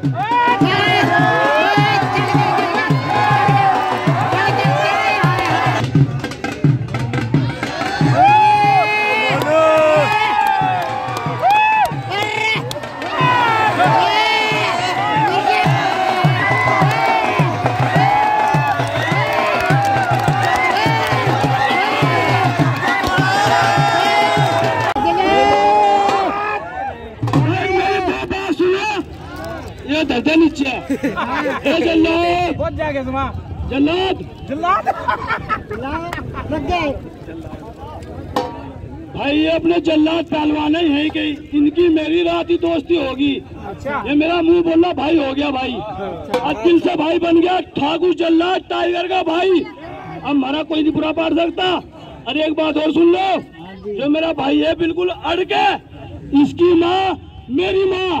Hey! ये धरते नीचे। ए जल्लाद। बहुत सुमा। जल्लाद। जल्लाद? भाई ये अपने जल्लाद पहलवान ही है कि। इनकी मेरी रात ही दोस्ती होगी। अच्छा। ये मेरा मुँह बोलना भाई हो गया भाई। अब दिल से भाई बन गया ठाकुर जल्लाद टाइगर का भाई। अब हमारा कोई नहीं बुरा पाड़ सकता। अरे एक बात और सुन लो। जो मेरा भाई है बिल्कुल अड़के। इसकी माँ मेरी माँ।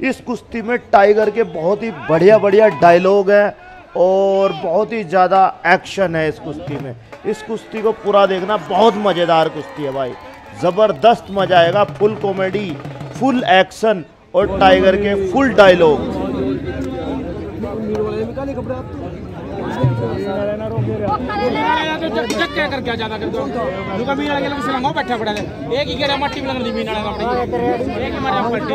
इस कुश्ती में टाइगर के बहुत ही बढ़िया बढ़िया डायलॉग है और बहुत ही ज़्यादा एक्शन है इस कुश्ती में। इस कुश्ती को पूरा देखना बहुत मज़ेदार कुश्ती है भाई। ज़बरदस्त मज़ा आएगा फुल कॉमेडी फुल एक्शन और टाइगर के फुल डायलॉग जग क्या कर क्या ज़्यादा कर दो दुका मीन लगे लगे सिलंगो बैठा पड़ा है। एक ही गेरा मट्टी में लगन दी मीन वाला अपनी एक ही मारे पट्टी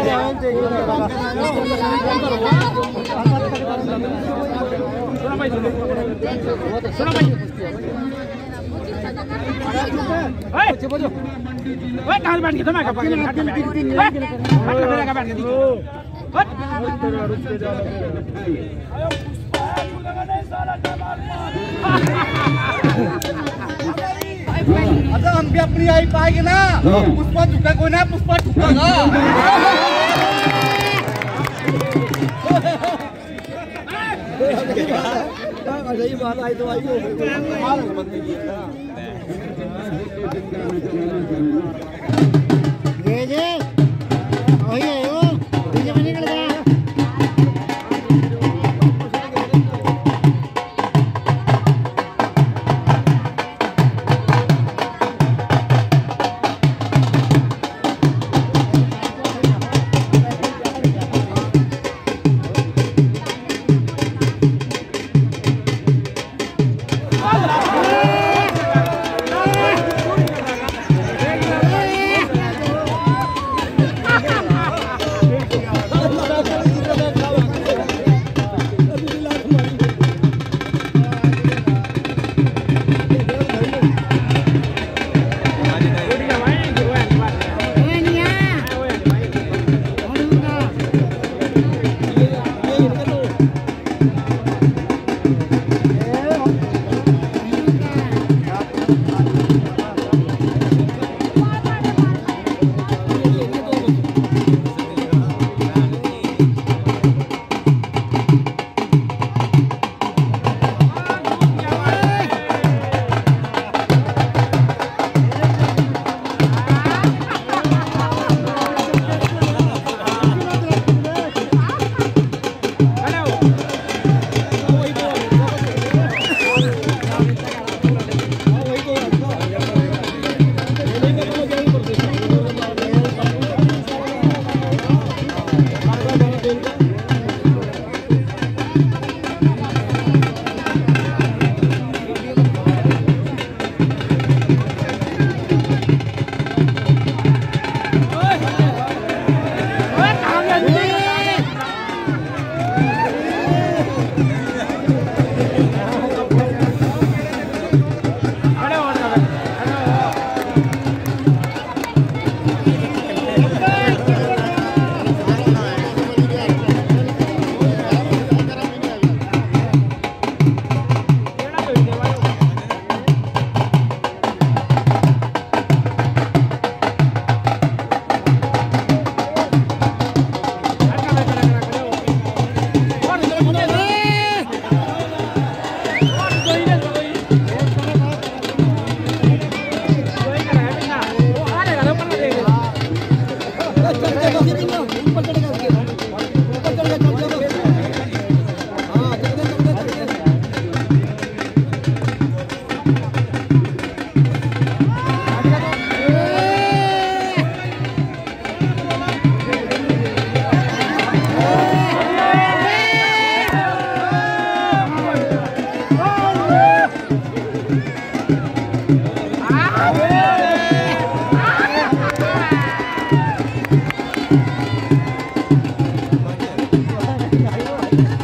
सुनो भाई सुनो भाई ए बोलो ओए कहाँ बैठ के मैं का पकड़ के बैठ के बैठ के बैठ के अगर हम भी अपनी आई पाएँगे ना पुष्पा झुका कोई ना पुष्पा झुकागा सही बात आई तो आई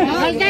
एक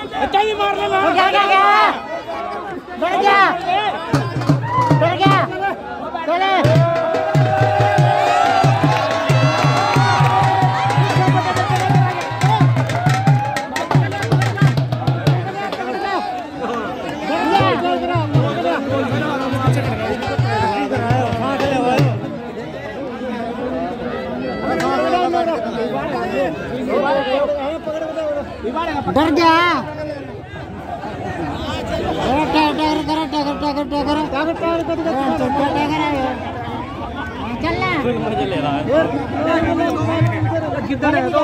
मार ले वो क्या क्या क्या बढ़ गया। बढ़ गया। चले। डर गया? चलना किधर है? तो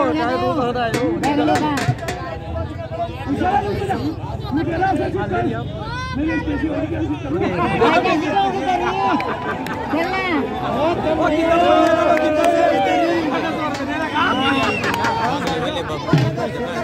हो।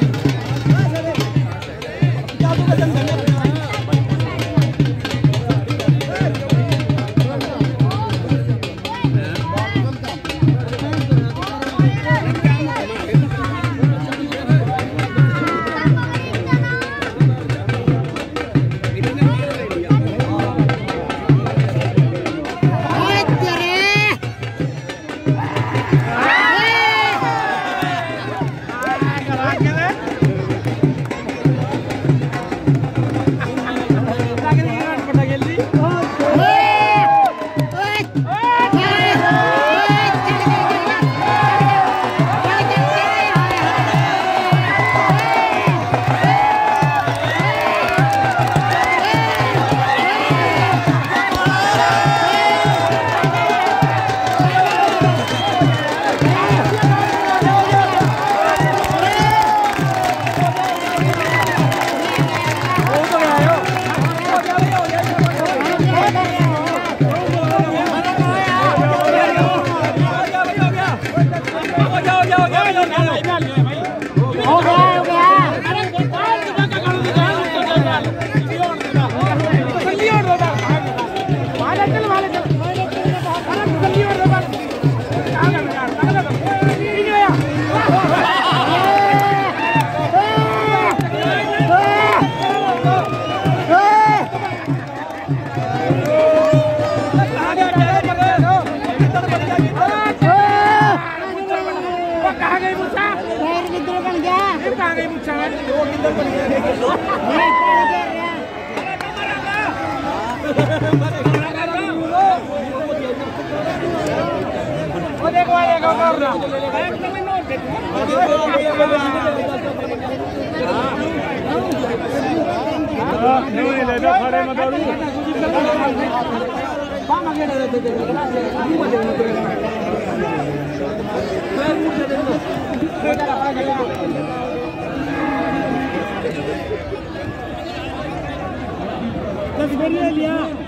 Las